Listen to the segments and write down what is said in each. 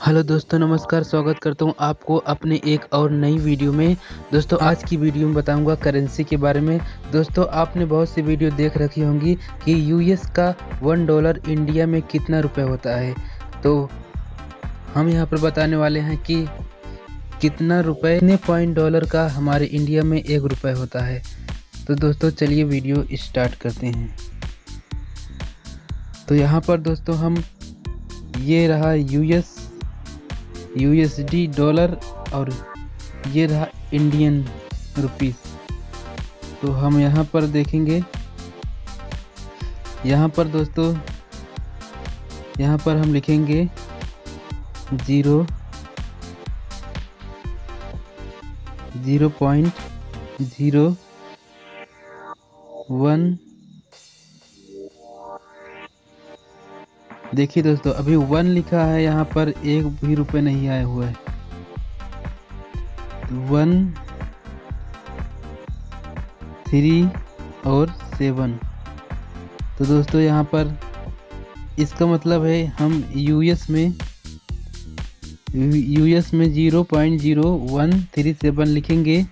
Hello दोस्तों, नमस्कार, स्वागत करता हूँ आपको अपने एक और नई वीडियो में। दोस्तों, आज की वीडियो में बताऊँगा करेंसी के बारे में। दोस्तों, आपने बहुत सी वीडियो देख रखी होंगी कि यूएस का वन डॉलर इंडिया में कितना रुपए होता है। तो हम यहाँ पर बताने वाले हैं कि कितना रुपए, कितने पॉइंट डॉलर का हमारे इंडिया में एक रुपये होता है। तो दोस्तों, चलिए वीडियो स्टार्ट करते हैं। तो यहाँ पर दोस्तों, हम ये रहा यूएस यूएसडी डॉलर और ये रहा इंडियन रुपीस तो हम यहाँ पर देखेंगे। यहाँ पर दोस्तों, यहाँ पर हम लिखेंगे zero zero point zero one देखिए दोस्तों, अभी वन लिखा है, यहाँ पर एक भी रुपए नहीं आया हुआ है वन, थ्री और सेवन। तो दोस्तों, यहाँ पर इसका मतलब है हम यूएस में यूएस में zero point zero one three seven लिखेंगे,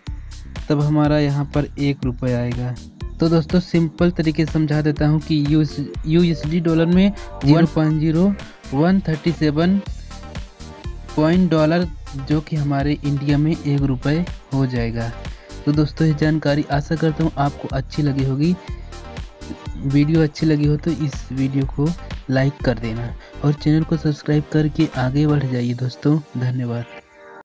तब हमारा यहाँ पर एक रुपये आएगा। तो दोस्तों सिंपल तरीके से समझा देता हूँ कि यू यू डॉलर में one point zero one thirty seven point dollar जो कि हमारे इंडिया में एक रुपये हो जाएगा। तो दोस्तों ये जानकारी आशा करता हूँ आपको अच्छी लगी होगी। वीडियो अच्छी लगी हो तो इस वीडियो को लाइक कर देना और चैनल को सब्सक्राइब करके आगे बढ़ जाइए दोस्तों। धन्यवाद।